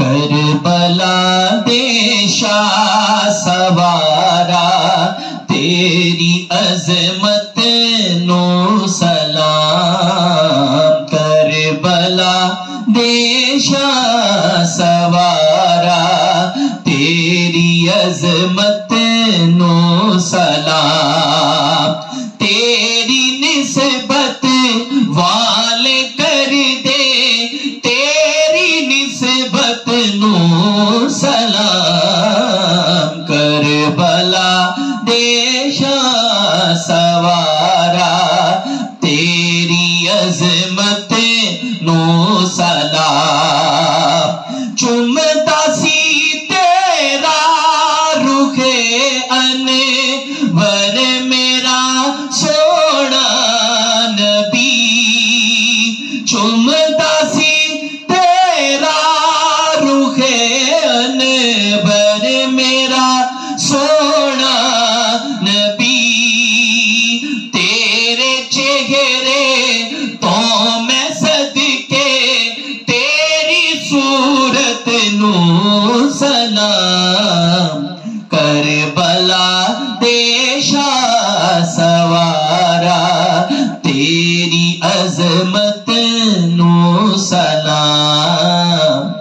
Karbala देशा सवारा तेरी अजमत नो सलाम। करबला देशा सवारा तेरी अजमत नो सलाम। सलाम अनबर मेरा सोना नबी। तेरे चेहरे तो मैं सदके, तेरी सूरत नो सलाम। करबला देशा सवारा, तेरी अजमत नो सलाम।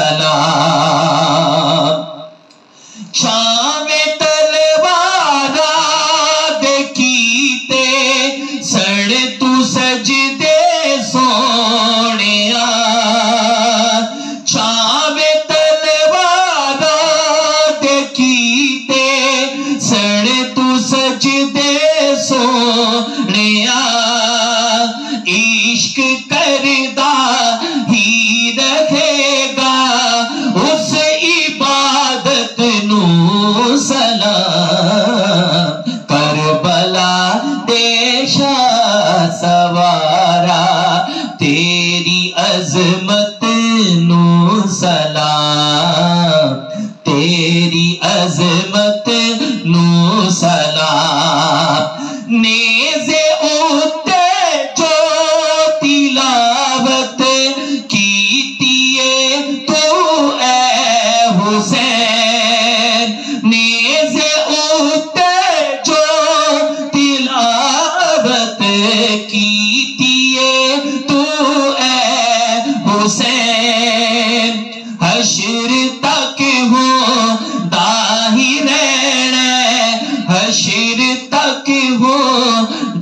सलाम सवारा तेरी अजमत नो सलाम तेरी अजमत नो सलाम। हुसैन हशर तक हो, दाही रहना हशर तक हो,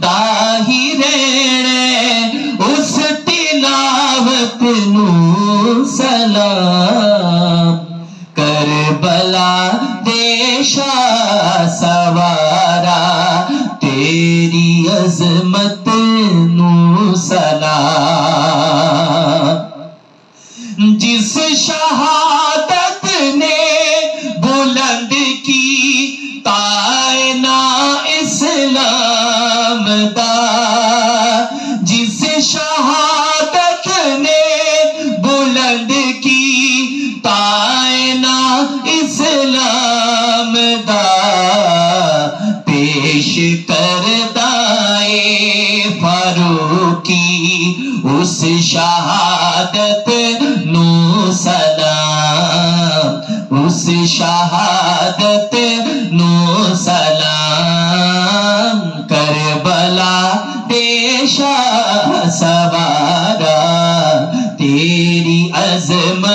दाही रहना उस तिलावत नु सलाम करबला देशा सवारा, तेरी अजमत नु सलाम। शहादत ने बुलंद की तायना इस्लाम दा। जिस शहादत ने बुलंद की तायना इस्लाम दा। पेश करदाए फारूकी उस शहादत नो सलाम उस शहादत नो सलाम करबला देशा सवारा तेरी अजमत